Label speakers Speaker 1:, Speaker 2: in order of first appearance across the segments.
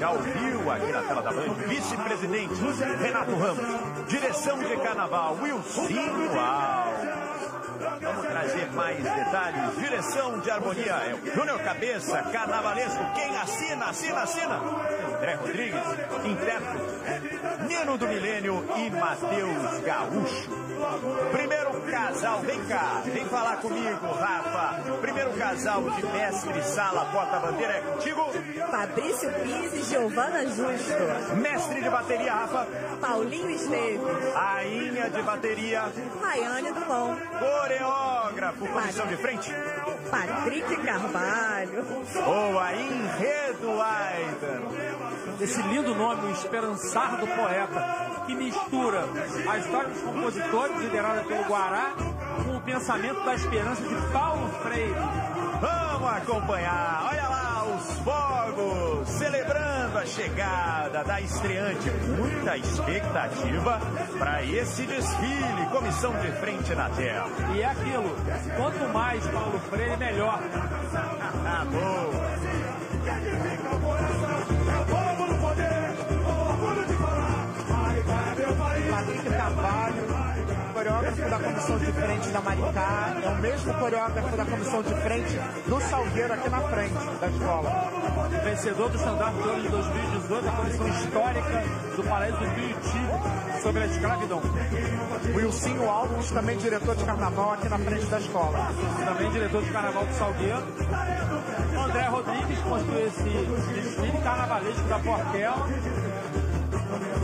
Speaker 1: já ouviu aqui na tela da Band. Vice-presidente Renato Ramos. Direção de Carnaval, Wilsinho Alves. Vamos trazer mais detalhes. Direção de harmonia é o Júnior Cabeça, carnavalesco. Quem assina, assina, assina. André Rodrigues, intérprete. Nino do Milênio e Matheus Gaúcho. Primeiro casal, vem cá, vem falar comigo, Rafa. Primeiro casal de mestre, sala, porta-bandeira é contigo.
Speaker 2: Fabrício Pires e Giovana Justo.
Speaker 1: Mestre de bateria, Rafa.
Speaker 2: Paulinho Esteves.
Speaker 1: Rainha de bateria.
Speaker 2: Rayane Dumont.
Speaker 1: Coreógrafo, comissão de frente.
Speaker 2: Patrick Carvalho.
Speaker 1: Boa, enredo, Aidan.
Speaker 3: esse lindo nome, o Esperançar do Poeta, que mistura a história dos compositores, liderada pelo Guará, com o pensamento da esperança de Paulo Freire.
Speaker 1: Vamos acompanhar, olha lá os fogos, celebrando a chegada da estreante. Muita expectativa para esse desfile, comissão de frente na tela.
Speaker 3: E é aquilo, quanto mais Paulo Freire, melhor.
Speaker 1: Ah, boa.
Speaker 4: Coreógrafo da comissão de frente da Maricá, é o mesmo coreógrafo da comissão de frente do Salgueiro aqui na frente da escola.
Speaker 3: Vencedor do Standard de 2018, a comissão histórica do Palácio do Tuiuti sobre a escravidão.
Speaker 4: Wilsinho Alves, também diretor de carnaval aqui na frente da escola.
Speaker 3: Também diretor de Carnaval do Salgueiro. André Rodrigues construiu esse desfile carnavalesco da Portela.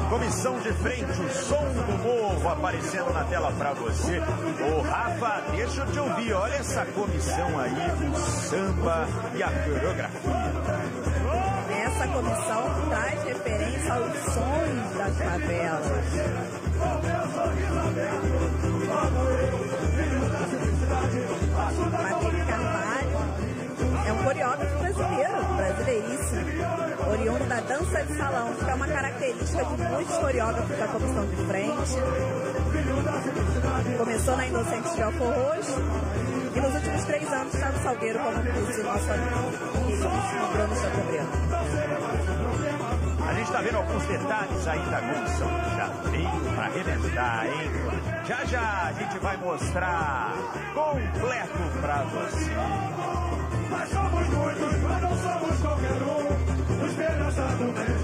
Speaker 1: Comissão de frente, o som do morro aparecendo na tela para você. Ô Rafa, deixa eu te ouvir, olha essa comissão aí, o samba e a coreografia.
Speaker 2: Essa comissão traz referência aos sons das favelas. Característica de muitos coreógrafos da comissão de frente. Começou na Inocentes de Alforroz e nos últimos três anos está no Salgueiro, como disse o nosso queridíssimo Bruno Chateaubriand.
Speaker 1: A gente está vendo alguns detalhes aí da comissão que já veio para arrebentar, hein? Já já a gente vai mostrar completo para você.
Speaker 5: Nós somos muitos, mas não somos qualquer um. Esperança do Mestel.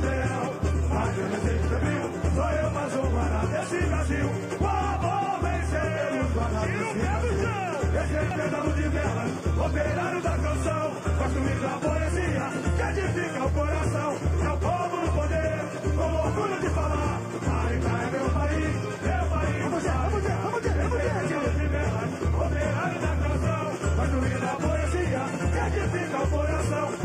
Speaker 5: Sou eu mais um Guará desse Brasil. O amor vencer os Guará desse Brasil. Respeitando de velas, operário da canção. Construindo a poesia que edifica o coração. É o povo no poder, com orgulho de falar. Maricá é meu país, meu país. Vamos ver, vamos ver, vamos vamos ver. de velas, operário da canção. A poesia edifica o coração.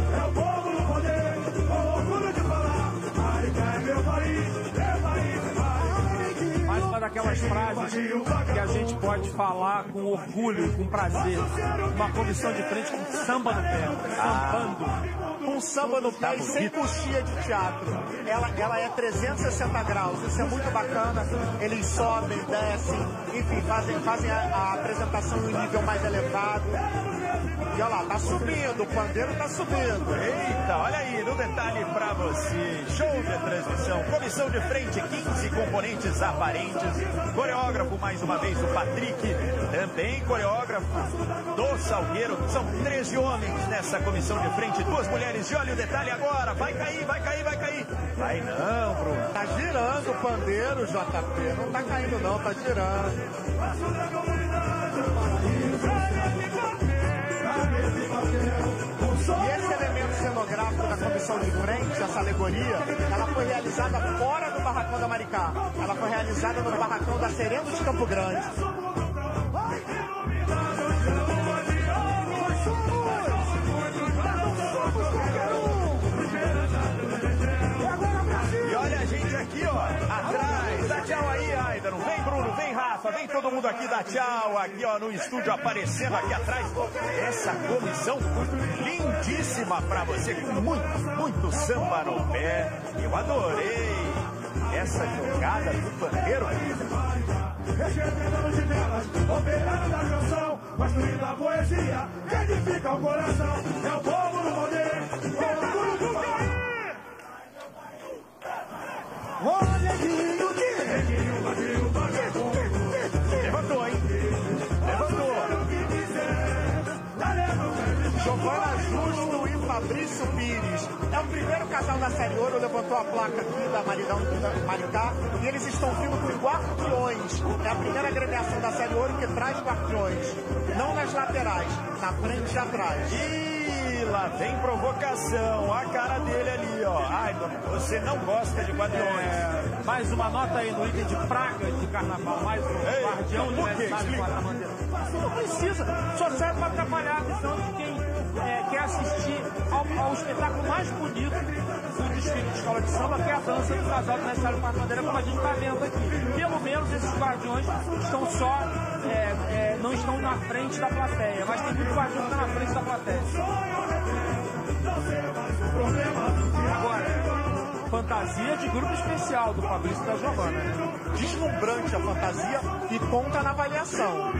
Speaker 3: Daquelas frases que a gente pode falar com orgulho com prazer. Uma comissão de frente com samba no pé, sambando.
Speaker 4: Com samba no pé e sem coxia de teatro. Ela, ela é 360 graus, isso é muito bacana. Eles sobem, descem, enfim, fazem, fazem a, a apresentação em um nível mais elevado. E olha lá, tá subindo, o pandeiro tá subindo.
Speaker 1: Eita, olha aí, no detalhe pra você. Show de transmissão. Comissão de frente, 15 componentes aparentes. Coreógrafo, mais uma vez, o Patrick. Também coreógrafo do Salgueiro. São 13 homens nessa comissão de frente, duas mulheres. E olha o detalhe agora. Vai cair, vai cair, vai cair. Vai não, Bruno.
Speaker 4: Tá girando o pandeiro, JP. Não tá caindo não, tá girando. E esse elemento cenográfico da comissão de frente, essa alegoria, ela foi realizada fora do barracão da Maricá. Ela foi realizada no barracão da Serena de Campo Grande.
Speaker 1: Rafa, vem todo mundo aqui dar tchau, aqui ó, no estúdio aparecendo aqui atrás. Essa comissão lindíssima pra você, com muito, muito samba no pé. Eu adorei essa jogada do pandeiro.
Speaker 5: Esquecendo de velas, operário da canção, construindo a poesia, que edifica o coração. É o povo
Speaker 4: casal da Série Ouro, levantou a placa aqui da Maridão da Maricá e eles estão vindo com guardiões. É a primeira agremiação da Série Ouro que traz guardiões. Não nas laterais, na frente e atrás.
Speaker 1: Ih, lá vem provocação. A cara dele ali, ó. Ai, você não gosta de guardiões.
Speaker 3: É, mais uma nota aí no item de praga de carnaval, mais um
Speaker 1: Ei,
Speaker 3: guardião. Você não precisa, só serve para atrapalhar a visão de quem é, quer assistir ao, ao espetáculo mais bonito do desfile de escola de samba, que é a dança do casal do Mestre com a bandeira, como a gente está vendo aqui. Pelo menos esses guardiões estão só, é, é, não estão na frente da plateia, mas tem muito guardião que está na frente da plateia. Agora, fantasia de grupo especial do Fabrício da Giovana.
Speaker 4: Deslumbrante a fantasia e conta na avaliação.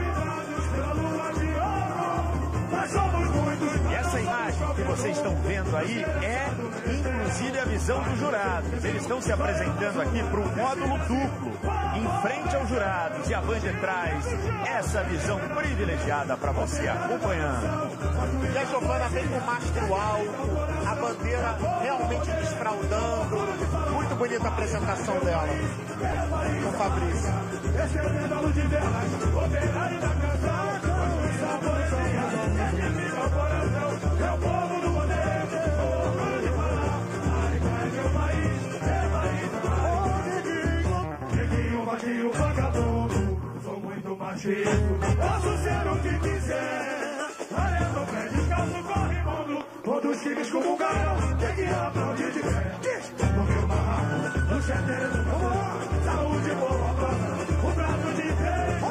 Speaker 1: E essa imagem que vocês estão vendo aí é, inclusive, a visão dos jurados. Eles estão se apresentando aqui para um módulo duplo, em frente aos jurados. E a Band traz essa visão privilegiada para você acompanhando.
Speaker 4: E a Giovana vem com o mastro alto, a bandeira realmente desfraudando. Muito bonita a apresentação dela com o Fabrício.
Speaker 5: Posso ser o que quiser. Areia pé, descalço, corre mundo, todos times como um garão, tem que aplaudir de pé. No meu barraco, no certeza, vamos lá, saúde, boa planta, um prato de peixe.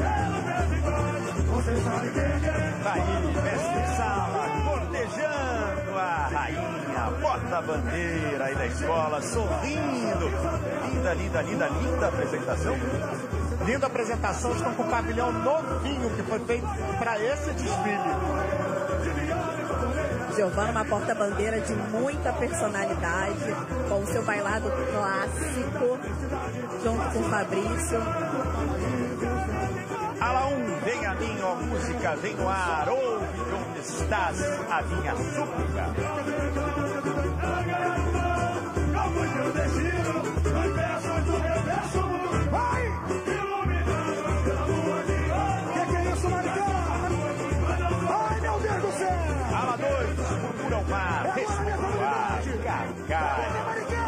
Speaker 5: Pelo vez em quando, você sabe quem é.
Speaker 1: Tá aí, mestre Sala, cortejando a rainha, porta-bandeira aí da escola, sorrindo. Linda, linda, linda, linda apresentação.
Speaker 4: Linda apresentação, estão com o pavilhão novinho que foi feito para esse desfile.
Speaker 2: Giovana, uma porta-bandeira de muita personalidade, com o seu bailado clássico, junto com o Fabrício.
Speaker 1: Ala 1, vem a mim, ó música, vem no ar, ouve de onde estás a minha súplica.
Speaker 5: Foi meu destino, peço do reverso. Que que é isso? Ai, meu Deus do céu!
Speaker 1: Ala 2, murmura o mar, respira o ar, gargalha.
Speaker 5: Maricá!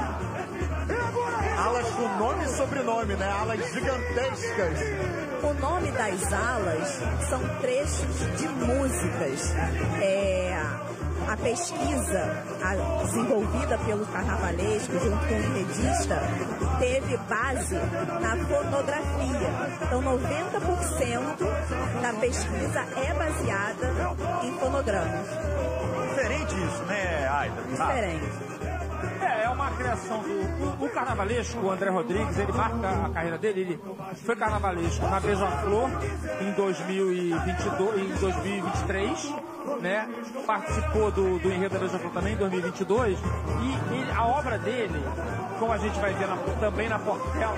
Speaker 5: E agora,
Speaker 4: Alas com nome e sobrenome, né? Alas gigantescas.
Speaker 2: O nome das alas são trechos de músicas. É, a pesquisa a- desenvolvida pelo carnavalesco junto com o enredista teve base na fonografia. Então 90% da pesquisa é baseada em fonogramas.
Speaker 1: Diferente isso, né, Aida?
Speaker 2: Diferente.
Speaker 3: É, é uma criação carnavalesco, o André Rodrigues, ele marca a carreira dele. Ele foi carnavalesco na Beija-Flor em 2022, em 2023, né? Participou do, do Enredo da Beija-Flor também em 2022. E ele- a obra dele, como a gente vai ver na- também na Portela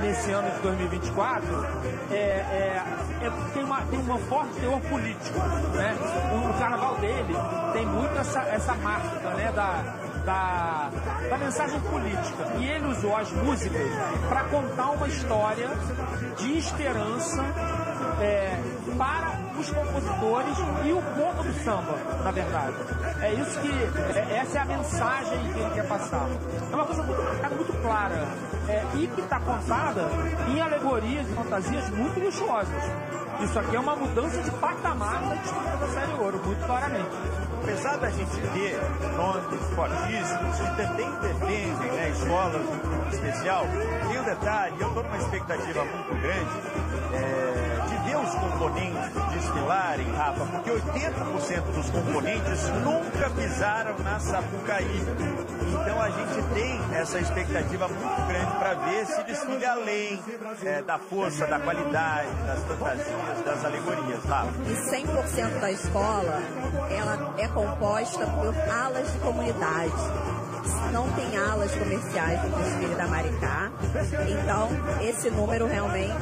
Speaker 3: nesse ano de 2024, é, é- é- tem, uma, tem uma forte teor político, né? O, o carnaval dele tem muito essa, essa marca, né? Da, da, da mensagem política. E ele usou as músicas para contar uma história de esperança é, para os compositores e o povo do samba, na verdade. É isso que. é- essa é a mensagem que ele quer passar. É uma coisa muito marcada, muito clara. é, e que está contada em alegorias e fantasias muito luxuosas. Isso aqui é uma mudança de patamar da disputa da série ouro, muito claramente.
Speaker 1: Apesar da gente ter nomes fortíssimos que também defendem né, escolas especial, tem um detalhe, eu estou numa expectativa muito grande é, de os componentes desfilarem, Rafa, porque 80% dos componentes nunca pisaram na Sapucaí. Então a gente tem essa expectativa muito grande para ver se desfile além é, da força, da qualidade, das fantasias, das alegorias. Rafa.
Speaker 2: E 100% da escola, ela é composta por alas de comunidade não tem alas comerciais no desfile da Maricá. Então, esse número realmente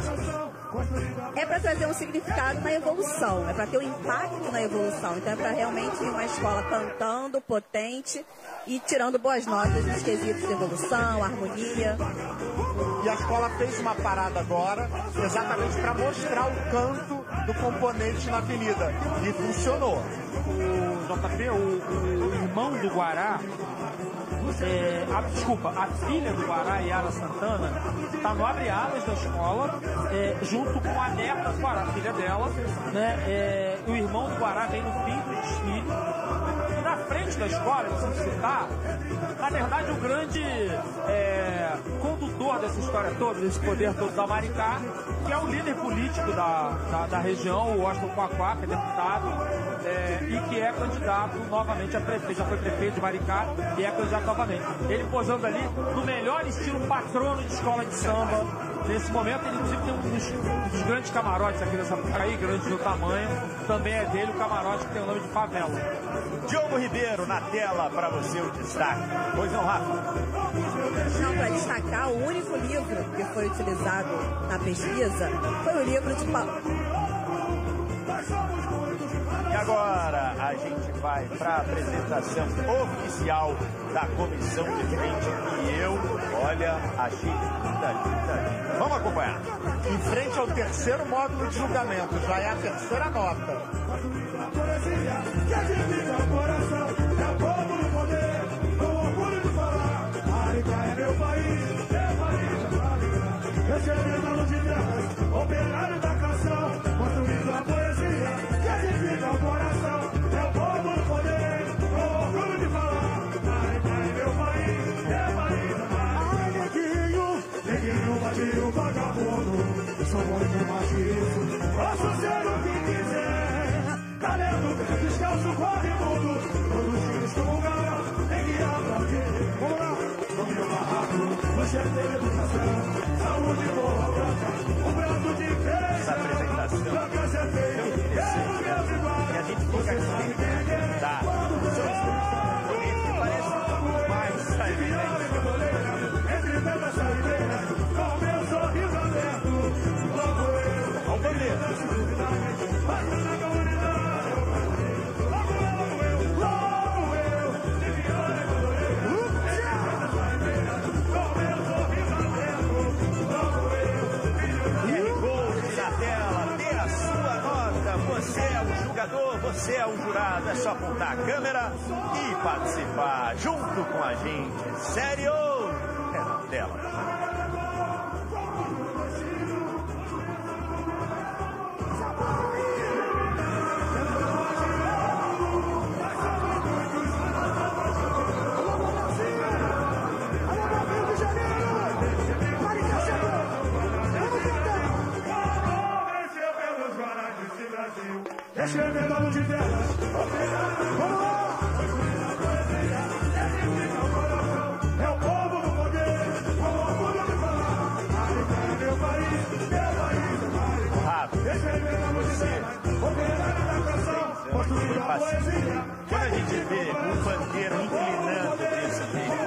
Speaker 2: é para trazer um significado na evolução, é para ter um impacto na evolução. Então, é para realmente uma escola cantando, potente e tirando boas notas nos quesitos de evolução, harmonia.
Speaker 4: E a escola fez uma parada agora, exatamente para mostrar o canto do componente na avenida. E funcionou.
Speaker 3: O JP, o, o irmão do Guará, é, a, desculpa, a filha do Guará, Yara Santana, está no abre alas da escola, é, junto com a neta do Guará, filha dela, né? É, o irmão do Guará vem no fim do desfile. Na frente da escola, se citar, na verdade, o grande é, condutor dessa história toda, desse poder todo da Maricá, que é o líder político da, da, da região, o Washington Quaquá, que é deputado, é, e que é candidato novamente a prefeito, já foi prefeito de Maricá e é candidato novamente. Ele posando ali no melhor estilo patrono de escola de samba. Nesse momento, ele inclusive tem um dos, um dos grandes camarotes aqui dessa Sapucaí, grande no tamanho, também é dele, o camarote que tem o nome de favela.
Speaker 1: Diogo Ribeiro, na tela para você o destaque. Pois não, Rafa?
Speaker 2: Não, para destacar, o único livro que foi utilizado na pesquisa foi o livro de Paulo.
Speaker 1: E agora a gente vai para a apresentação oficial da comissão de frente e eu, olha, achei linda, linda, linda. Vamos acompanhar.
Speaker 4: Em frente ao terceiro módulo de julgamento, já é a terceira nota.
Speaker 1: Você é o jurado. É só apontar a câmera e participar junto com a gente. Sério? É na tela.
Speaker 5: Venceu Brasil, escrevendo de terras. Vamos lá! É o povo do poder, com orgulho de falar. Maricá é meu país, meu país é Maricá.
Speaker 1: Rafa,
Speaker 5: Escrevendo de terras, operário da canção, construindo a poesia.
Speaker 1: quando a gente vê um bandeiro inclinando desse jeito,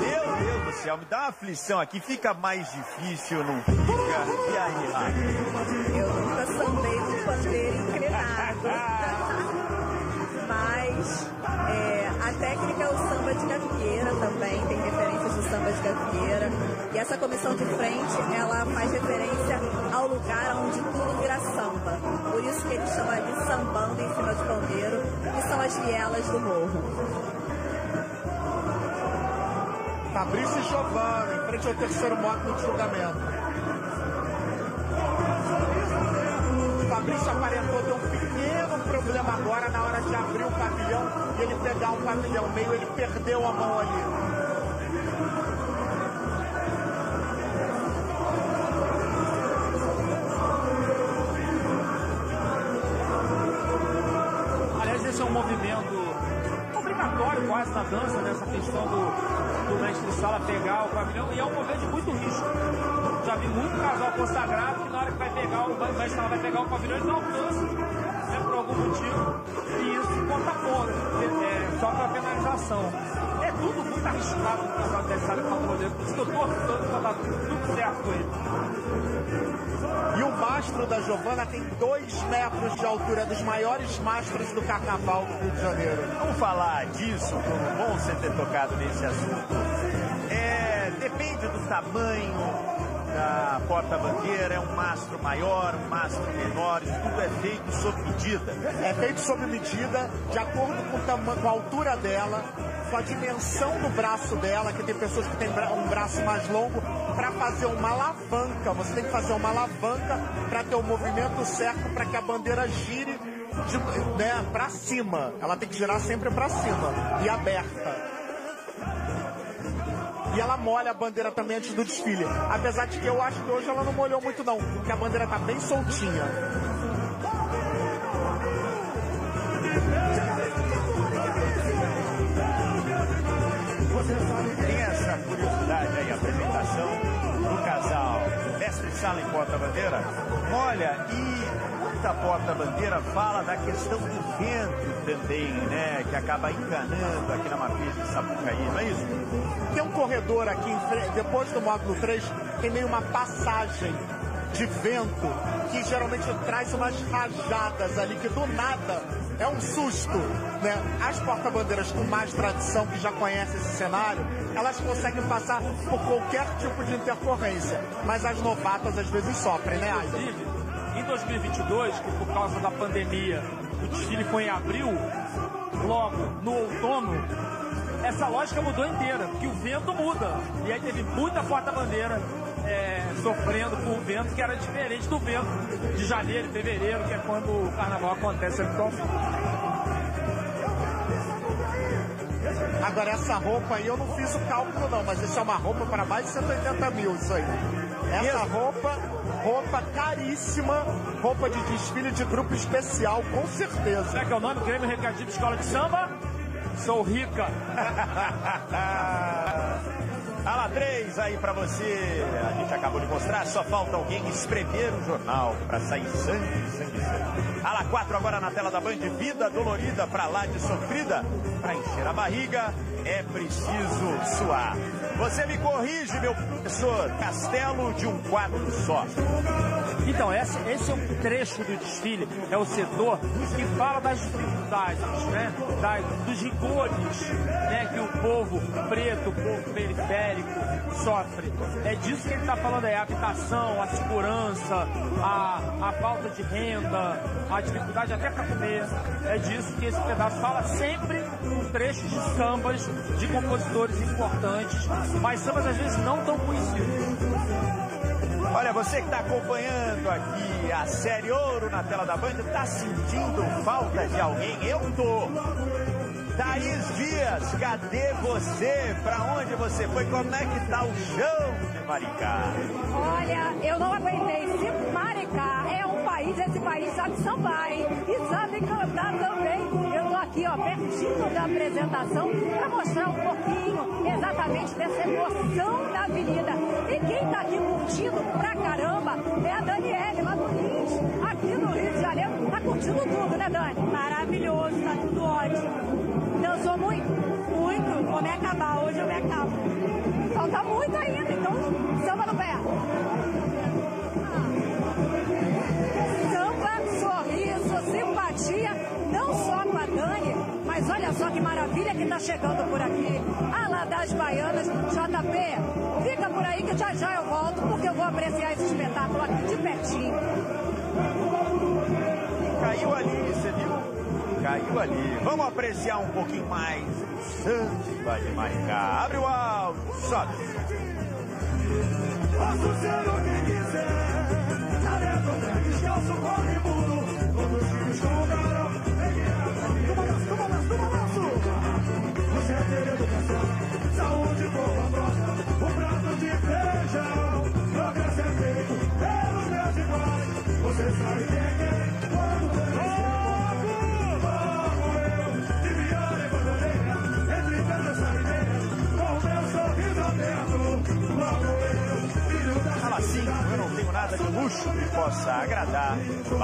Speaker 1: meu Deus do céu, me dá uma aflição aqui, fica mais difícil, não fica? E aí, Rafa?
Speaker 2: Bandeira inclinado. Mas é, a técnica é o samba de gafieira também, tem referências do samba de gafieira. E essa comissão de frente, ela faz referência ao lugar onde tudo vira samba. Por isso que eles chamam de sambando em cima de bandeiro, que são as vielas do morro.
Speaker 4: Fabrício e Giovanna, em frente ao terceiro módulo de julgamento. Fabrício aparentou ter um pequeno problema agora na hora de abrir o pavilhão e ele pegar um pavilhão meio, ele perdeu a mão ali.
Speaker 3: Aliás, esse é um movimento obrigatório quase na dança, nessa questão do, do mestre sala pegar o pavilhão, e é um movimento de muito risco. Já vi muito casal consagrado vai pegar o sala vai pegar o pavilhão, ele não alcança, né, por algum motivo, e isso conta ponto, é, só para penalização. É tudo muito arriscado no casal adversário para poder, por isso que eu torço tanto para dar tudo certo com ele.
Speaker 4: E o mastro da Giovana tem dois metros de altura, é dos maiores mastros do carnaval do Rio de Janeiro.
Speaker 1: Vamos falar disso, como bom você ter tocado nesse assunto. É, depende do tamanho da porta-bandeira, é um mastro maior, um mastro menor, isso tudo é feito sob medida.
Speaker 4: É feito sob medida, de acordo com, com a altura dela, com a dimensão do braço dela, que tem pessoas que têm um braço mais longo, para fazer uma alavanca. Você tem que fazer uma alavanca para ter o movimento certo para que a bandeira gire né, para cima. Ela tem que girar sempre para cima e aberta. E ela molha a bandeira também antes do desfile. Apesar de que eu acho que hoje ela não molhou muito não, porque a bandeira tá bem soltinha.
Speaker 1: Tem essa curiosidade aí, a apresentação do casal mestre sala em porta-bandeira. Olha, e muita porta-bandeira fala da questão do vento também, né? Que acaba encanando aqui na Marquês de Sapucaí, não é isso?
Speaker 4: Tem um corredor aqui, depois do módulo 3, tem meio uma passagem de vento que geralmente traz umas rajadas ali, que do nada é um susto, né? As porta-bandeiras com mais tradição, que já conhecem esse cenário, elas conseguem passar por qualquer tipo de intercorrência. Mas as novatas às vezes sofrem, né?
Speaker 3: Inclusive, 2022, que por causa da pandemia o desfile foi em abril, logo no outono, essa lógica mudou inteira, porque o vento muda. E aí teve muita porta-bandeira é, sofrendo com o vento que era diferente do vento de janeiro e fevereiro, que é quando o carnaval acontece habitualmente.
Speaker 4: Agora essa roupa aí eu não fiz o cálculo não, mas isso é uma roupa para mais de 180 mil isso aí. Essa roupa, roupa caríssima, roupa de desfile de grupo especial, com certeza.
Speaker 3: Como é que é o nome? Grêmio Recadinho Escola de Samba? Sou rica.
Speaker 1: Ala 3 aí pra você. A gente acabou de mostrar, só falta alguém escrever o jornal pra sair sangue, sangue, sangue. Ala 4 agora na tela da Band, vida dolorida pra lá de sofrida. Pra encher a barriga é preciso suar. Você me corrige, meu professor. Castelo de um quadro só.
Speaker 3: Então, esse, esse é um trecho do desfile, é o setor que fala das dificuldades, né? Da- dos rigores né? que o povo preto, o povo periférico sofre. É disso que ele está falando, é a habitação, a segurança, a, a falta de renda, a dificuldade até para comer. É disso que esse pedaço fala sempre com trechos de sambas de compositores importantes, mas sambas às vezes não tão conhecidos.
Speaker 1: Olha, você que está acompanhando aqui a série Ouro na tela da Band, tá sentindo falta de alguém? Eu tô. Thaís Dias, cadê você? Pra onde você foi? Como é que tá o chão de Maricá?
Speaker 6: Olha, eu não aguentei. Se Maricá é um país, esse país sabe sambar, hein? E sabe cantar também. Aqui, ó, pertinho da apresentação para mostrar um pouquinho exatamente dessa emoção da avenida. E quem tá aqui curtindo pra caramba é a Daniele, lá do Lins, aqui no Rio de Janeiro. Tá curtindo tudo, né, Dani? Maravilhoso, tá tudo ótimo. Dançou muito? Muito. Vou me acabar, hoje eu me acabo. Falta muito ainda, então samba no pé. Olha só que maravilha que tá chegando por aqui. A lá das Baianas, JP, fica por aí que já já eu volto, porque eu vou apreciar esse espetáculo aqui de pertinho.
Speaker 1: Caiu ali, você viu? Caiu ali. Vamos apreciar um pouquinho mais o samba de Maricá. Abre o áudio, sobe.
Speaker 5: Posso ser o que quiser. Tarefa, descalço, corre
Speaker 1: luxo que possa agradar o!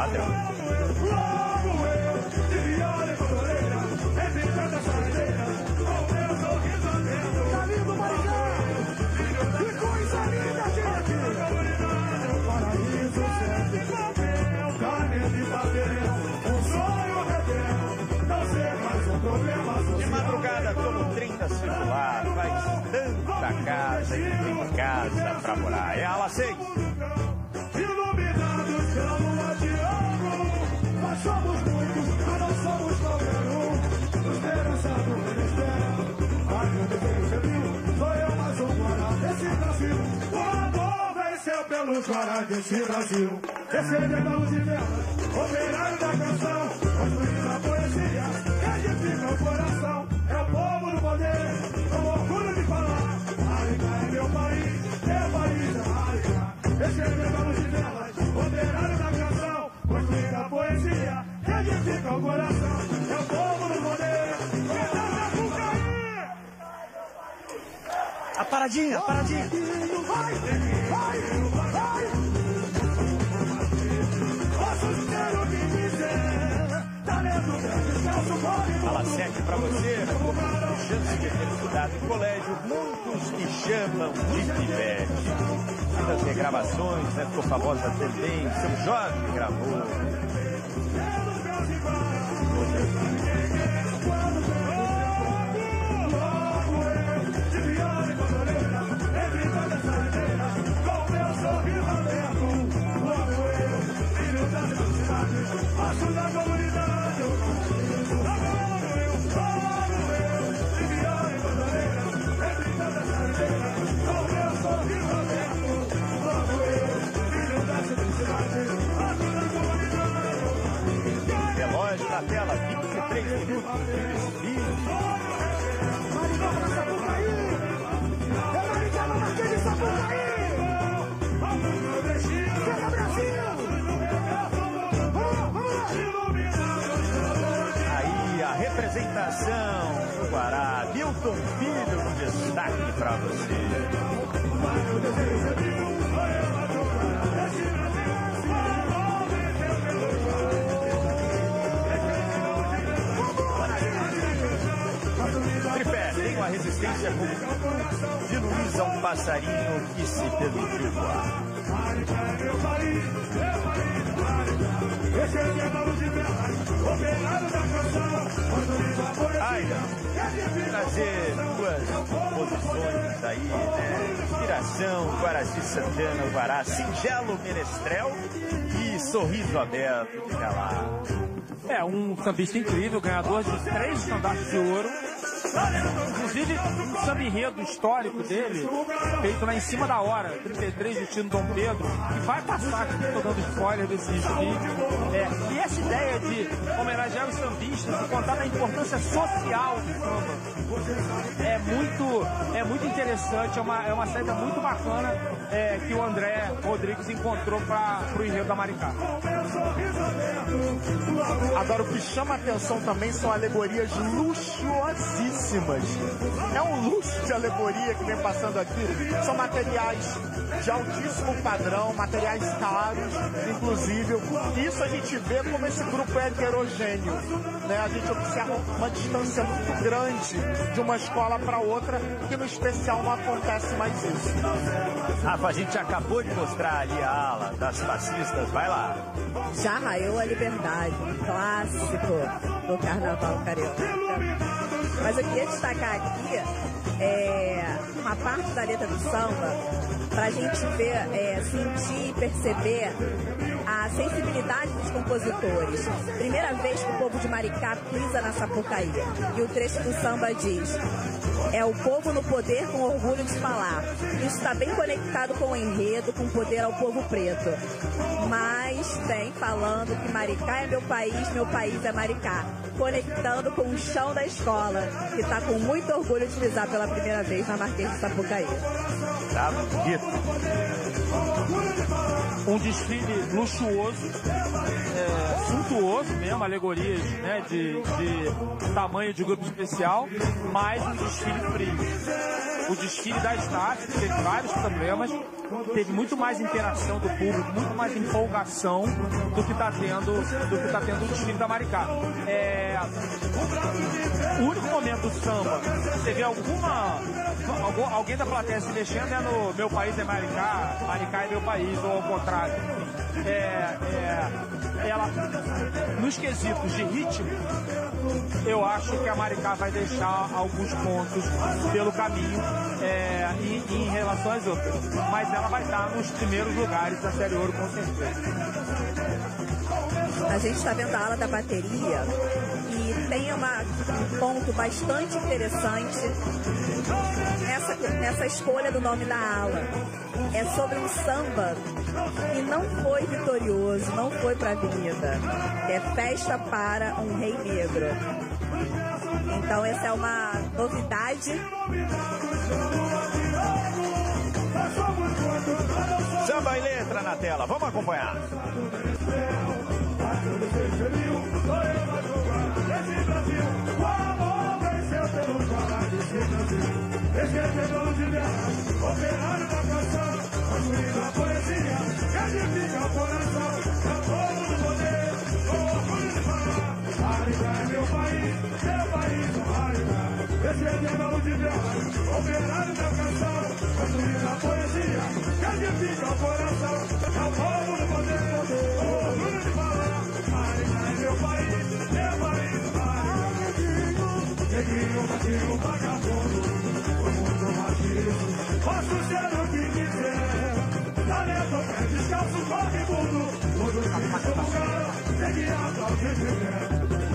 Speaker 5: Paraíso sempre Caneta e papel Um sonho Não ser mais um problema
Speaker 1: De madrugada, como 30 circular, faz tanta casa e tem casa pra morar. É ala 6.
Speaker 5: Pelos guará desse Brasil. Esse é da luz de vela Operário da canção Construindo a poesia Que edifica o coração. É o povo no poder Com orgulho de falar. Maricá é meu país Meu país é Maricá Esse é da luz de vela Operário da canção Construindo a poesia Que edifica o coração. É o povo no poder Então é Pucaí
Speaker 1: A paradinha, a paradinha.
Speaker 5: Vai, vai, vai. Talento grande, descalço, corre.
Speaker 1: Ala 7 pra você, chance de ter estudado em colégio, muitos me chamam de pivete. Muitas regravações, né? Ficou famosa também, seu Jorge gravou. Passarinho que se permitiu voar. Aida, trazer duas posições aí, né? Inspiração, Guaraci Santana, Guará, Singelo Menestrel e Sorriso Aberto, fica lá.
Speaker 3: É, um sambista incrível, ganhador de três estandartes de ouro. Inclusive, um samba enredo histórico dele, feito lá em cima da hora, 33 do Tino Dom Pedro, que vai passar aqui, estou dando spoiler desse vídeo. É, e essa ideia de homenagear os sambistas e contar da importância social do samba é muito, é muito interessante, é uma, é uma saída muito bacana é, que o André Rodrigues encontrou para o enredo da Maricá.
Speaker 4: Agora, o que chama atenção também são alegorias luxuosíssimas. É um luxo de alegoria que vem passando aqui. São materiais de altíssimo padrão, materiais caros, inclusive. Isso a gente vê como esse grupo é heterogêneo. Né? A gente observa uma distância muito grande de uma escola para outra, que no especial não acontece mais isso.
Speaker 1: Rafa, a gente acabou de mostrar ali a ala das fascistas, vai lá.
Speaker 2: Já raiou a liberdade, um clássico do carnaval carioca. Mas eu queria destacar aqui é, uma parte da letra do samba para a gente ver, é, sentir e perceber a sensibilidade dos compositores. Primeira vez que o povo de Maricá pisa na Sapucaí. E o trecho do samba diz: É o povo no poder com orgulho de falar. Isso está bem conectado com o enredo, com o poder ao povo preto. Mas tem falando que Maricá é meu país, meu país é Maricá. Conectando com o chão da escola, que está com muito orgulho de pisar pela primeira vez na Marquês de Sapucaí.
Speaker 1: Tá bonito.
Speaker 3: Um desfile luxuoso, é, suntuoso mesmo, alegorias né, de, de tamanho de grupo especial, mas um desfile frio. O desfile da Estácio teve vários problemas, teve muito mais interação do público, muito mais empolgação do que está tendo, do que tá tendo o desfile da Maricá. É, o único momento do samba, você vê alguma algum, alguém da plateia se mexendo é no meu país é Maricá, Maricá é meu país, ou ao contrário. É, é, ela, nos quesitos de ritmo, eu acho que a Maricá vai deixar alguns pontos pelo caminho é, em, em, relação às outras. Mas ela vai estar nos primeiros lugares da Série Ouro, com certeza.
Speaker 2: A gente está vendo a ala da bateria e tem uma, um ponto bastante interessante nessa, nessa escolha do nome da ala. É sobre um samba que não foi vitorioso, não foi para a avenida. É festa para um rei negro. Então essa é uma novidade.
Speaker 1: Samba e letra na tela, vamos acompanhar.
Speaker 5: Esquecedor de guerra, operário da canção, a poesia, que edifica o coração, é o povo do poder, com de falar. É meu país, meu país é Maricá. Esquecedor de guerra, operário da canção, construindo a poesia, que edifica o coração, aplaudir viver.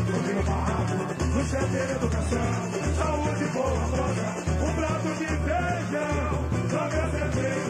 Speaker 5: No meu barraco, no centro educação. Saúde, boa moça, um prato de feijão. Joga cerveja,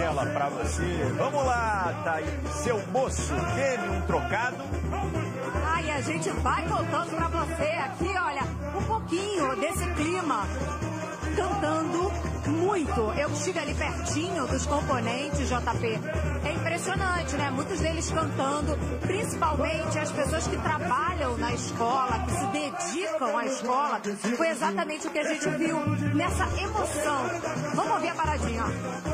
Speaker 1: tela pra você. Vamos lá, Thaís. Seu moço, dele um trocado.
Speaker 6: Ai, a gente vai contando pra você aqui, olha, um pouquinho desse clima. Cantando muito. Eu estive ali pertinho dos componentes, JP. É impressionante, né? Muitos deles cantando, principalmente as pessoas que trabalham na escola, que se dedicam à escola. Foi exatamente o que a gente viu nessa emoção. Vamos ouvir a paradinha, ó.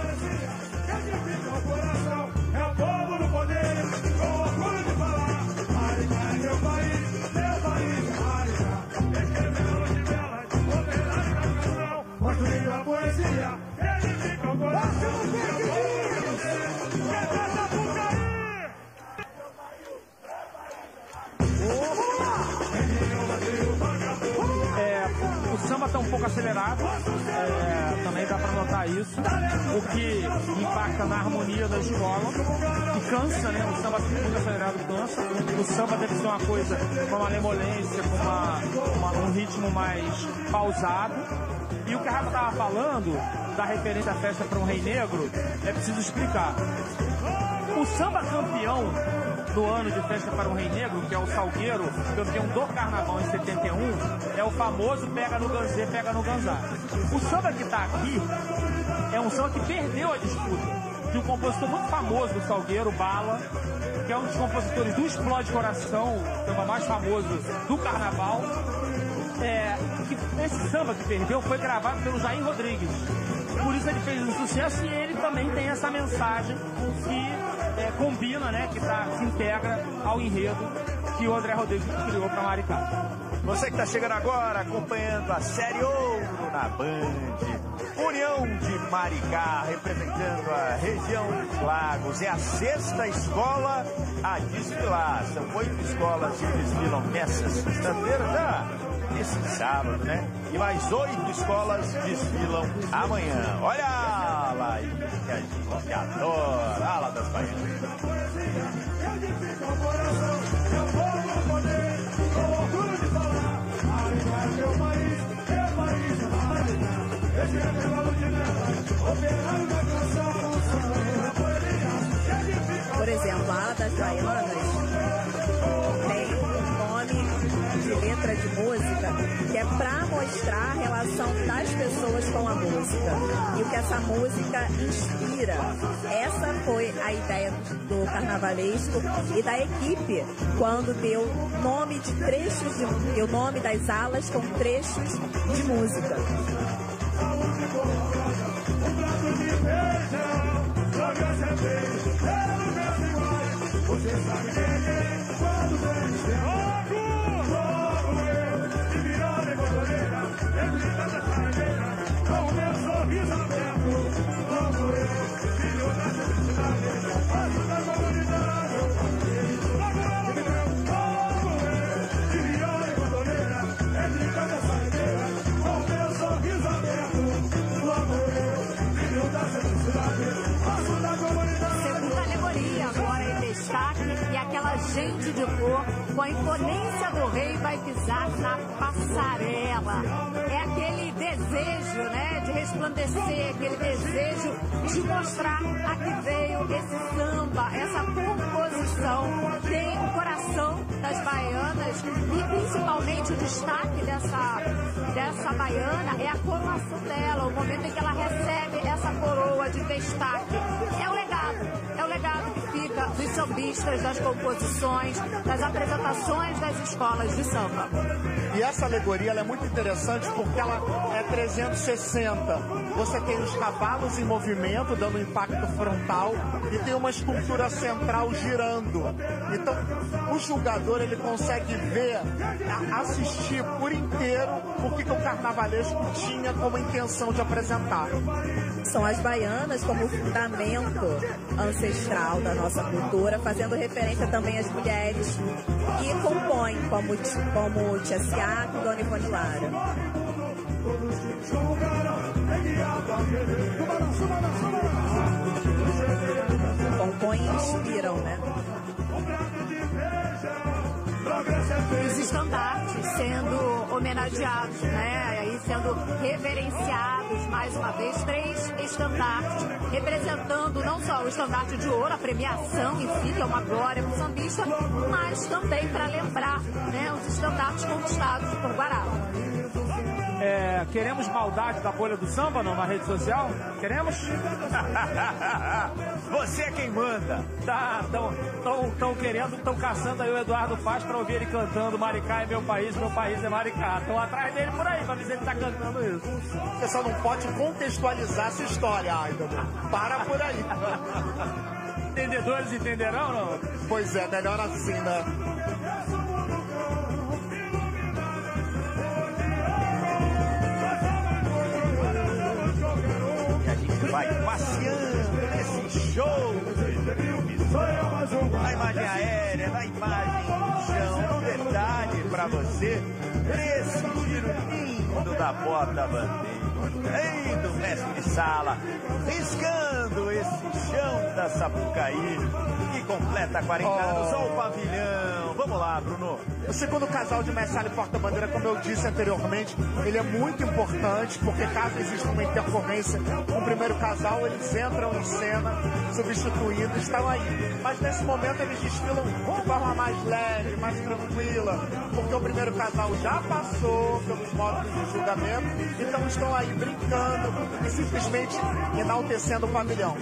Speaker 3: Uma coisa com uma lemolência, com uma, uma- um ritmo mais pausado. E o que a Rafa estava falando, da referência à festa para um rei negro, é preciso explicar. O samba campeão do ano de Festa para um Rei Negro, que é o Salgueiro, campeão do Carnaval em 71, é o famoso Pega no Ganzê, Pega no Ganzá. O samba que está aqui é um samba que perdeu a disputa de um compositor muito famoso do Salgueiro, Bala, que é um dos compositores do Explode Coração, samba mais famoso do Carnaval. É, que esse samba que perdeu foi gravado pelo Jair Rodrigues. Por isso ele fez um sucesso e ele também tem essa mensagem que é, combina, né, que tá, se integra ao enredo que o André Rodrigues criou para Maricá.
Speaker 1: Você que está chegando agora, acompanhando a Série Ouro na Band. União de Maricá, representando a região dos lagos. É a sexta escola a desfilar. São oito escolas que desfilam nessa sexta-feira, já esse sábado, né? E mais oito escolas desfilam amanhã. Olha lá que a gente adora. A ala das baianas.
Speaker 5: Edifica
Speaker 2: Por exemplo, a das baianas tem um nome de letra de música que é para mostrar a relação das pessoas com a música e o que essa música inspira. Essa foi a ideia do carnavalesco e da equipe quando deu nome de trechos, de, nome das alas com trechos de música.
Speaker 6: Gente de cor com a imponência do rei vai pisar na passarela. É aquele desejo, né, de resplandecer, aquele desejo de mostrar a que veio esse samba, essa composição. Tem o coração das baianas e principalmente o destaque dessa, dessa baiana é a coroação dela, o momento em que ela recebe essa coroa de destaque. É o legado, é o legado que fica dos sambistas, das composições, das apresentações das escolas de samba.
Speaker 4: E essa alegoria é muito interessante porque ela é 360. Você tem os cavalos em movimento, dando impacto frontal, e tem uma escultura central girando. Então, o julgador ele consegue ver, assistir por inteiro o que, que o carnavalesco tinha como intenção de apresentar.
Speaker 2: São as baianas como fundamento ancestral da nossa cultura, fazendo referência também às mulheres que compõem, como, como Tia Ciaco e Dona Ivone Lara. Compõem e inspiram, né?
Speaker 6: Os estandartes sendo homenageados, né? Aí sendo reverenciados mais uma vez, três estandartes representando não só o estandarte de ouro, a premiação em si, que é uma glória para o mas também para lembrar né, os estandartes conquistados por Guará.
Speaker 3: É, queremos maldade da bolha do samba não, na rede social? Queremos?
Speaker 1: Você é quem manda.
Speaker 3: Tá, tão, tão, tão querendo, tão caçando aí o Eduardo Paz pra ouvir ele cantando Maricá é meu país, meu país é Maricá. Estão atrás dele por aí pra ver se ele tá cantando isso.
Speaker 4: Você só não pode contextualizar essa história, Aida. Para por aí.
Speaker 3: Entendedores entenderão, não?
Speaker 4: Pois é, melhor assim, né?
Speaker 1: Você, giro lindo da bota bandeira. Ei, do mestre Sala, riscando esse chão da Sapucaí, que completa 40 anos ao pavilhão. Vamos lá, Bruno.
Speaker 4: O segundo casal de mestre e porta-bandeira, como eu disse anteriormente, ele é muito importante, porque caso exista uma intercorrência com o primeiro casal, eles entram em cena, substituindo, estão aí. Mas nesse momento eles desfilam de forma mais leve, mais tranquila, porque o primeiro casal já passou pelos módulos de julgamento, então estão aí brincando e simplesmente enaltecendo o pavilhão.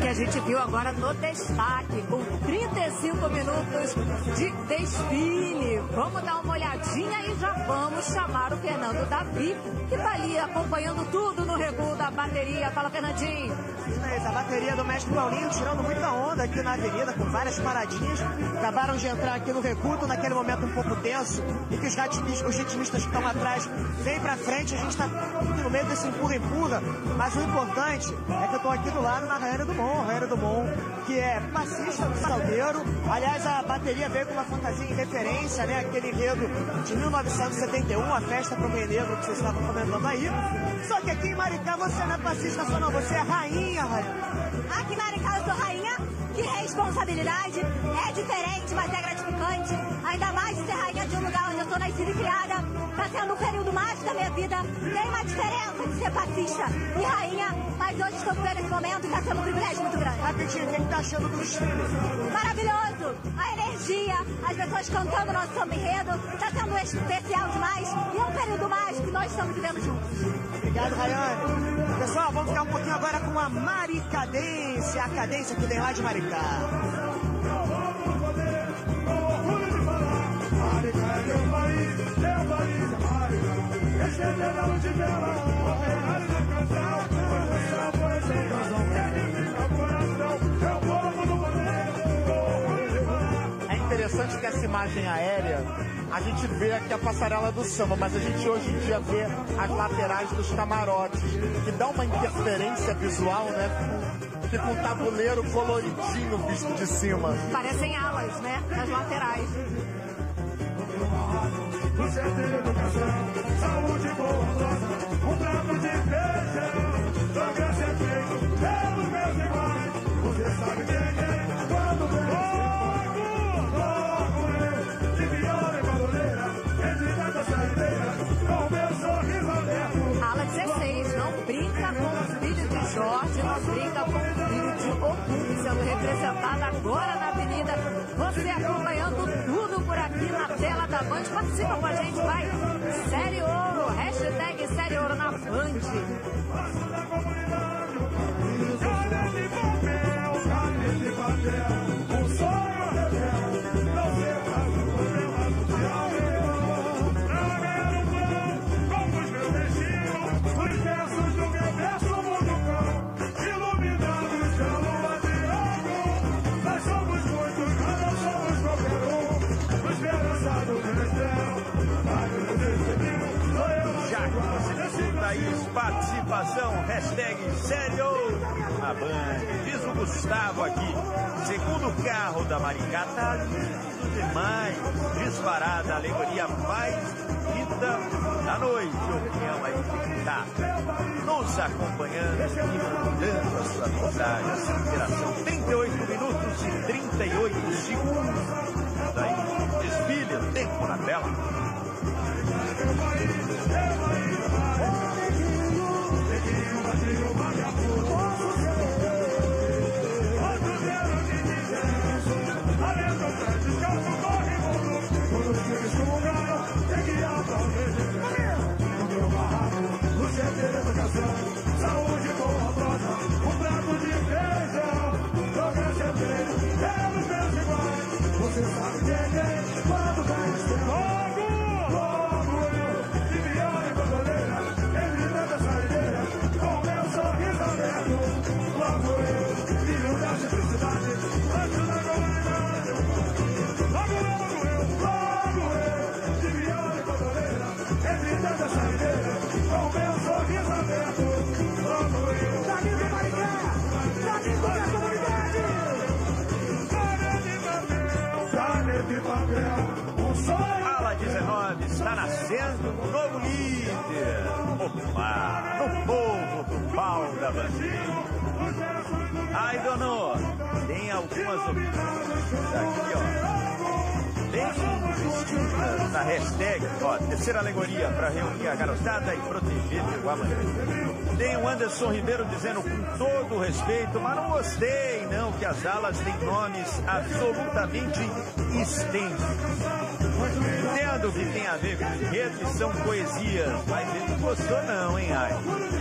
Speaker 6: Que a gente viu agora no destaque, com 35 minutos de desfile. Vamos dar uma olhadinha e já vamos chamar o Fernando Davi, que está ali acompanhando tudo no regulo da bateria. Fala, Fernandinho.
Speaker 7: A bateria do mestre Paulinho tirando muita onda aqui na avenida, com várias paradinhas. Acabaram de entrar aqui no recuto, naquele momento um pouco tenso, e que os ritmistas, os ritmistas que estão atrás vêm pra frente, a gente tá aqui no meio desse empurra-empurra. Mas o importante é que eu tô aqui do lado na Rainha do Mon, Do Mon, que é passista do Salgueiro. Aliás, a bateria veio com uma fantasia em referência, né? Aquele enredo de 1971, a festa pro Rei Negro que vocês estavam comentando aí. Só que aqui em Maricá você não é passista só não, você é rainha, rainha.
Speaker 8: Aqui em Maricá eu sou responsabilidade, é diferente, mas é gratificante. Ainda mais ser rainha de um lugar onde eu sou nascida e criada. Tá sendo um período mágico da minha vida. Tem uma diferença de ser ser passista e rainha, mas hoje estou vivendo esse momento e está sendo um privilégio muito grande.
Speaker 7: Rapidinho, o que está achando do desfile?
Speaker 8: Maravilhoso! A energia, as pessoas cantando nosso samba enredo, está sendo especial demais e é um período mágico que nós estamos vivendo juntos.
Speaker 7: Obrigado, Rayane. Pessoal, vamos ficar um pouquinho agora com a Maricadência, a cadência que vem lá de Maricá.
Speaker 5: É
Speaker 4: interessante que essa imagem aérea, a gente vê aqui a passarela do samba, mas a gente hoje em dia vê as laterais dos camarotes, que dá uma interferência visual, né? Fica um tabuleiro coloridinho visto de cima.
Speaker 6: Parecem alas, né? Nas laterais.
Speaker 5: Saúde boa um prato de feijão.
Speaker 6: Sendo representado agora na avenida. Você acompanhando tudo por aqui na tela da Band. Participa com a gente, vai. Série Ouro, hashtag Série Ouro na Band.
Speaker 1: Escuta isso, participação, hashtag sério na Band. Diz o Gustavo aqui, segundo carro da Maricá, tá lindo demais. Disparada, a alegoria mais bonita da noite. Opinião aí que tá nos acompanhando e mandando a sua mensagem, a sua interação. 38 minutos e 38 segundos. Daí, desfile, tempo na tela.
Speaker 5: Saúde
Speaker 1: terceira alegoria para reunir a garotada e proteger igual maneira. Tem o Anderson Ribeiro dizendo com todo o respeito, mas não gostei, não, que as alas têm nomes absolutamente extensos. Entendo que tem a ver com enredo e são poesias, mas ele não gostou não, hein, Ai?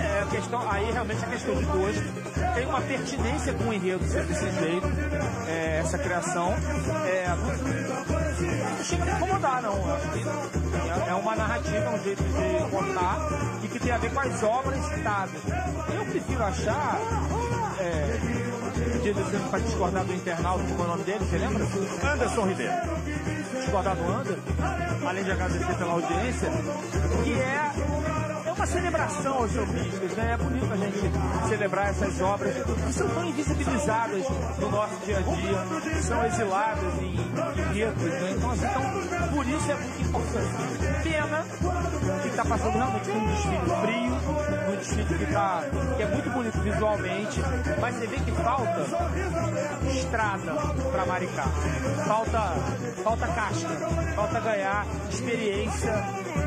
Speaker 3: É, a questão, aí realmente a questão de gosto tem uma pertinência com o enredo ser desse jeito, é, essa criação. É, não chega a incomodar, não. Acho que É, é uma narrativa, um jeito de contar e que tem a ver com as obras citadas. Eu prefiro achar. É, dizendo para discordar do internauta, qual é o nome dele, você lembra?
Speaker 1: Anderson Ribeiro.
Speaker 3: discordar do Ander, além de agradecer pela audiência, que é, é uma celebração aos sambistas, né? É bonito a gente celebrar essas obras que são tão invisibilizadas no nosso dia a dia, são exiladas em enredos, né? Então, assim, então, por isso é muito importante. Pena que está passando realmente um desfile frio, um desfile que, tá, que é muito bonito visualmente, mas você vê que falta estrada para Maricá. Falta, falta casca, falta ganhar experiência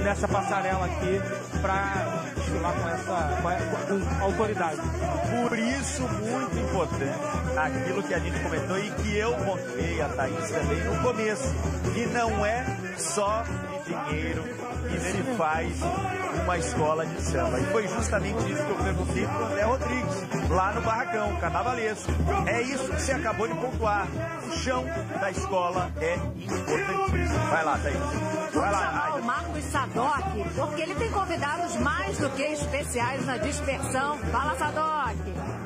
Speaker 3: nessa passarela aqui para desfilar com essa com, autoridade.
Speaker 1: Por isso, muito importante, aquilo que a gente comentou e que eu pontuei, a Thaís também, no começo. E não é só dinheiro que se faz uma escola de samba. E foi justamente isso que eu perguntei para o André Rodrigues, lá no Barracão, Carnavalesco. É isso que você acabou de pontuar. O chão da escola é importantíssimo. Vai lá, Thaís. Vai
Speaker 6: Vamos
Speaker 1: lá,
Speaker 6: chamar o. Marcos Sadoc, porque ele tem convidados mais do que especiais na dispersão. Fala, Sadoc!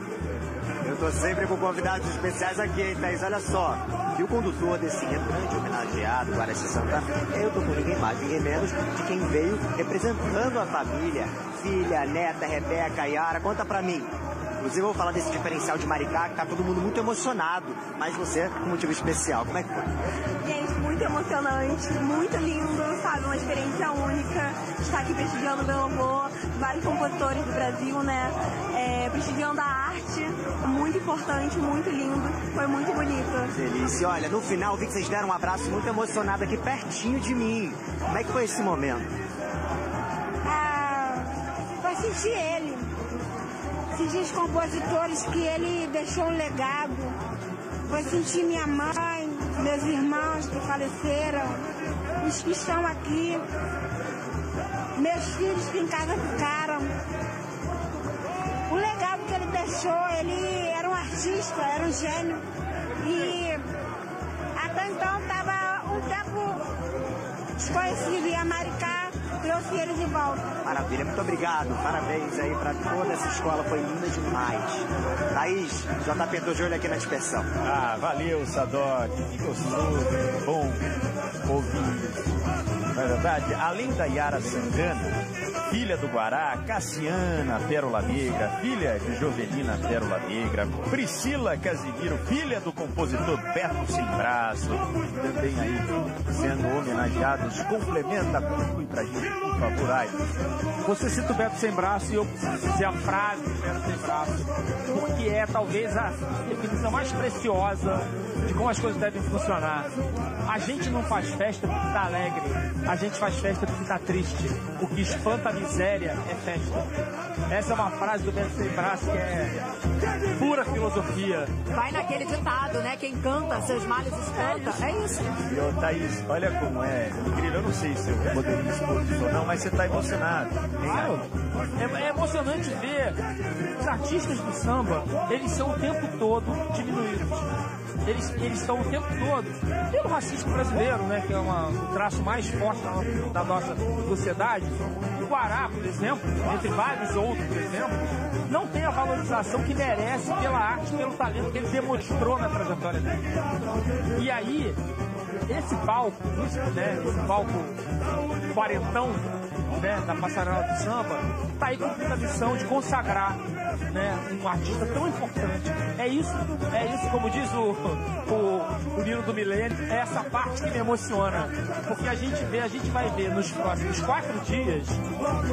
Speaker 9: Eu tô sempre com convidados especiais aqui, hein, Thaís? Olha só. E o condutor desse grande homenageado, Guaraci Santana, eu tô com ninguém mais, ninguém menos de quem veio representando a família. Filha, neta, Rebeca, Yara, conta pra mim. Inclusive, eu vou falar desse diferencial de Maricá, que tá todo mundo muito emocionado. Mas você, com motivo especial, como é que foi?
Speaker 10: Gente, muito emocionante, muito lindo, sabe? Uma experiência única. Estar aqui prestigiando meu avô, vários compositores do Brasil, né? É, prestigiando a arte, muito importante, muito lindo, foi muito bonito.
Speaker 9: Delícia. Olha, no final, vi que vocês deram um abraço muito emocionado aqui pertinho de mim. Como é que foi esse momento?
Speaker 11: Ah, foi sentir ele, sentir os compositores que ele deixou um legado, foi sentir minha mãe, meus irmãos que faleceram, os que estão aqui, meus filhos que em casa ficaram. O legado que ele deixou, ele era um artista, era um gênio. E até então estava um tempo desconhecido e a Maricá trouxe ele de volta.
Speaker 9: Maravilha, muito obrigado. Parabéns aí pra toda essa escola, foi linda demais. Thaís, JP de olho aqui na dispersão.
Speaker 1: Ah, valeu, Sadoc. Que gostoso, bom ouvir. Não é verdade? Além da Yara Sangana, filha do Guará, Cassiana Pérola Negra, filha de Jovelina Pérola Negra, Priscila Casimiro, filha do compositor Beto Sem Braço, também aí sendo homenageados. Complementa muito pra gente, por favor.
Speaker 3: Você cita o Beto Sem Braço e eu preciso dizer a frase do Beto Sem Braço, porque é talvez a definição mais preciosa de como as coisas devem funcionar. A gente não faz festa porque está alegre, a gente faz festa porque está triste. O que espanta a miséria é festa. Essa é uma frase do Beto Sem Braço que é pura filosofia.
Speaker 6: Vai naquele ditado, né? Quem canta, seus males espanta. É isso.
Speaker 1: E ô, Thaís, olha como é incrível. Eu não sei se eu poderia expor isso ou não, mas você está emocionado.
Speaker 3: Claro. É, é emocionante ver os artistas do samba, eles são o tempo todo diminuídos. Eles, eles estão o tempo todo, pelo racismo brasileiro, né, que é uma, o traço mais forte da, da nossa sociedade. O Guará, por exemplo, entre vários outros exemplos, não tem a valorização que merece pela arte, pelo talento que ele demonstrou na trajetória dele. E aí, esse palco, né, esse palco quarentão, né, da passarela do samba, tá aí cumprindo a missão de consagrar, né, um artista tão importante. É isso, é isso, como diz o, o, o Nino do Milênio, é essa parte que me emociona. Porque a gente vê, a gente vai ver nos próximos quatro dias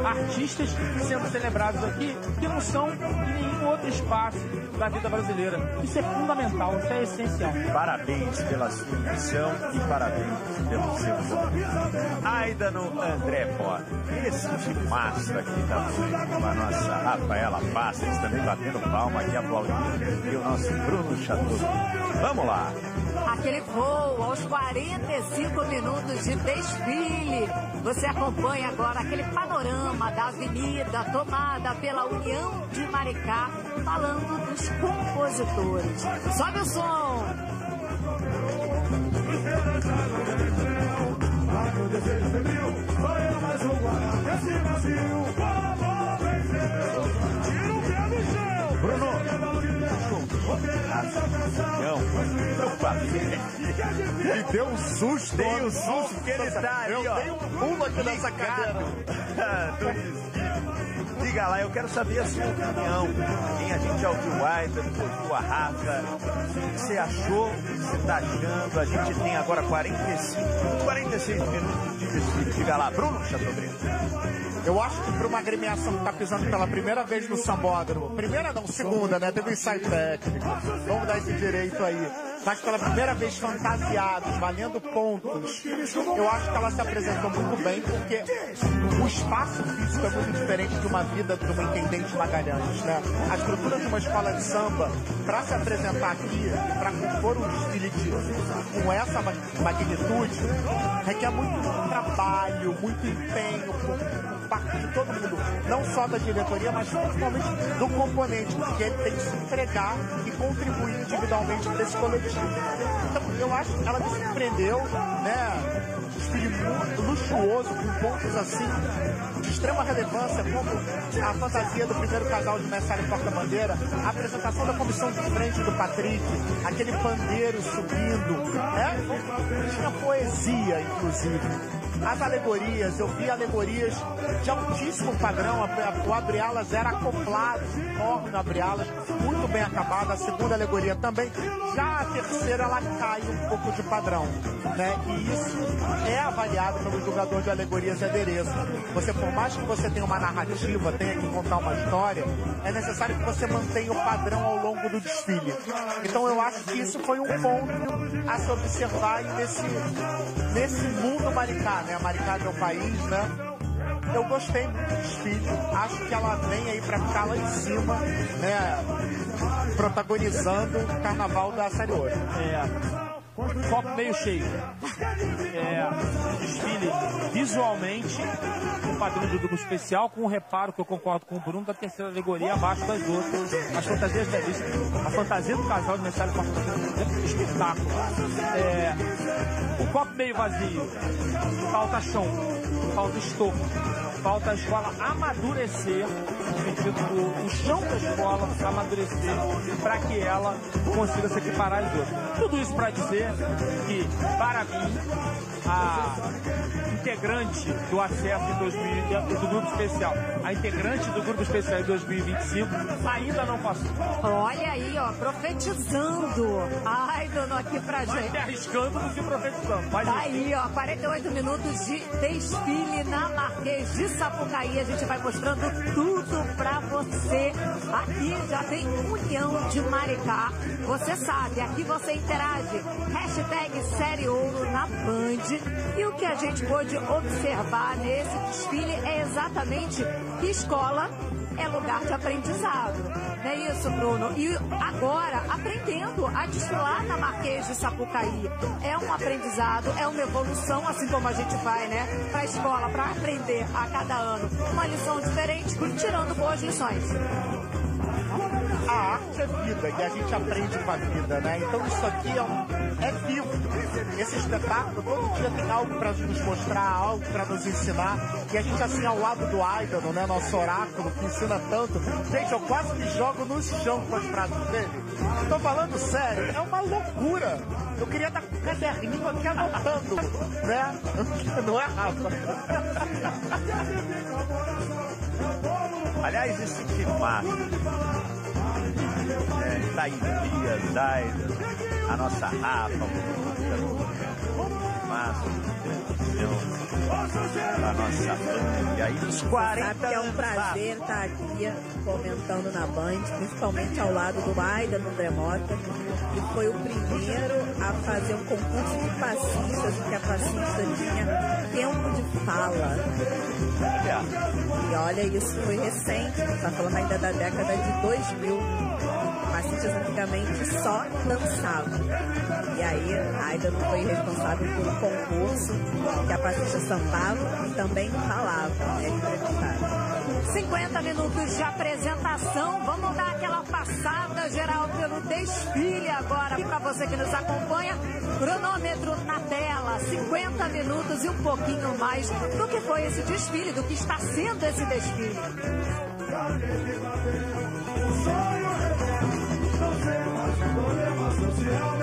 Speaker 3: artistas sendo celebrados aqui que não são em nenhum outro espaço da vida brasileira. Isso é fundamental, isso é essencial.
Speaker 1: Parabéns pela sua missão e parabéns pelo seu compromisso. Aida no André Bota. Esse timaço aqui da nossa Rafaela Bastos também batendo palma aqui aplaudindo. O nosso Bruno Chateau. Vamos lá.
Speaker 6: Aquele voo aos 45 minutos de desfile. Você acompanha agora aquele panorama da avenida tomada pela União de Maricá, falando dos compositores. Sobe o som!
Speaker 1: Bruno. Não, eu falei. Me deu um susto. Tem um susto porque ele tá ali, ó.
Speaker 4: Eu tenho um pulo aqui nessa cadeira.
Speaker 1: Diga lá, eu quero saber a sua opinião. Quem a gente ouviu o Aida, ouviu a Rafa. O que você achou? O que você está achando? A gente tem agora 45, 46 minutos de desfile. Diga lá, Bruno Chateaubriand.
Speaker 4: Eu acho que para uma agremiação que está pisando pela primeira vez no sambódromo, primeira não, segunda, né? Teve um ensaio técnico. Vamos dar esse direito aí. Mas pela primeira vez fantasiados, valendo pontos. Eu acho que ela se apresentou muito bem, porque o espaço físico é muito diferente de uma vida de uma intendente Magalhães, né? A estrutura de uma escola de samba, para se apresentar aqui, para compor um desfile de, com essa ma- magnitude, requer muito trabalho, muito empenho parte de todo mundo. Não só da diretoria, mas principalmente do componente, porque ele tem que se entregar e contribuir individualmente para esse coletivo. Então, eu acho que ela me surpreendeu, né? Muito luxuoso, com pontos assim de extrema relevância, como a fantasia do primeiro casal de Messalho Porta-Bandeira, a apresentação da comissão de frente do Patrick, aquele pandeiro subindo, né? Tinha poesia, inclusive. As alegorias, eu vi alegorias de altíssimo padrão, o Abre Alas era acoplado, enorme no Abre Alas, muito bem acabado, a segunda alegoria também. Já a terceira, ela cai um pouco de padrão, né? E isso é avaliado pelo jogador de alegorias e adereço. Você, por mais que você tenha uma narrativa, tenha que contar uma história, é necessário que você mantenha o padrão ao longo do desfile. Então eu acho que isso foi um ponto a se observar nesse, nesse mundo Maricá, né? Maricá é meu país, né? Eu gostei muito do desfile, acho que ela vem aí pra ficar lá em cima, né? Protagonizando o carnaval da Série Ouro.
Speaker 3: É. Copo meio cheio. É, desfile visualmente um padrão do grupo especial, com um reparo que eu concordo com o Bruno da terceira alegoria abaixo das outras. As fantasias belíssimas. A fantasia do casal de Messalho Porta é um espetáculo. É, o copo meio vazio. Falta chão, falta estofo, falta a escola amadurecer, no sentido do o chão da escola amadurecer para que ela consiga se equiparar às outras. Tudo isso para dizer que, para mim, a integrante do acesso em 2000, do grupo especial, a integrante do grupo especial em 2025 ainda não passou.
Speaker 6: Olha aí, ó, profetizando. Ai, dono, aqui pra
Speaker 3: Mais
Speaker 6: gente.
Speaker 3: me arriscando do que profetizando. Mas
Speaker 6: Tá aí, ó, 48 minutos de desfile na Marquês de Sapucaí. A gente vai mostrando tudo pra você. Aqui já tem União de Maricá. Você sabe, aqui você interage. Hashtag Série Ouro na Band. E o que a gente pôde observar nesse desfile é exatamente que escola é lugar de aprendizado. Não é isso, Bruno? E agora, aprendendo a desfilar na Marquês de Sapucaí. É um aprendizado, é uma evolução, assim como a gente vai, né? Para a escola, para aprender a cada ano uma lição diferente, tirando boas lições.
Speaker 4: A arte é vida e a gente aprende com a vida, né? Então isso aqui é, um- é vivo. Esse espetáculo todo dia tem algo para nos mostrar, algo para nos ensinar. E a gente assim ao lado do Aidano, né? Nosso oráculo que ensina tanto. Gente, eu quase me jogo no chão com as frases dele. Tô falando sério, é uma loucura. Eu queria estar com o caderninho aqui anotando, né? Não é, Rafa?
Speaker 1: Aliás, esse timaço. É, tá aí, Bia, Zaida, a nossa Rafa, o timaço, a nossa. E aí, nos 40
Speaker 2: Sabe que é um
Speaker 1: anos,
Speaker 2: prazer estar aqui comentando na Band, principalmente ao lado do Aida no Dremota, que foi o primeiro a fazer um concurso de passistas, em que a passista tinha tempo de fala. E olha, isso foi recente, está falando ainda da década de 2000. Passistas antigamente só dançavam. E aí, a Aida foi responsável por um concurso que a passista sambava e também falava, né, entrevistada.
Speaker 6: 50 minutos de apresentação. Vamos dar aquela passada geral pelo desfile agora. Para você que nos acompanha, cronômetro na tela. 50 minutos e um pouquinho mais do que foi esse desfile, do que está sendo esse desfile.
Speaker 5: Vamos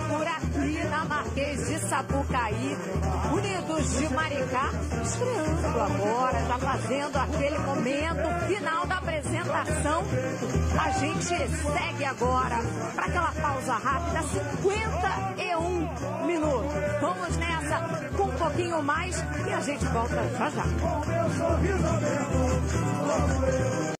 Speaker 6: Marquês de Sapucaí, Unidos de Maricá, estreando agora, já fazendo aquele momento final da apresentação. A gente segue agora para aquela pausa rápida, 51 minutos. Vamos nessa com um pouquinho mais e a gente volta já já.